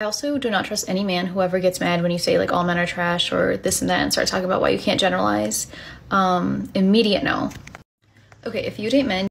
I also do not trust any man who ever gets mad when you say like all men are trash or this and that and start talking about why you can't generalize. Um, immediate no. Okay, if you date men,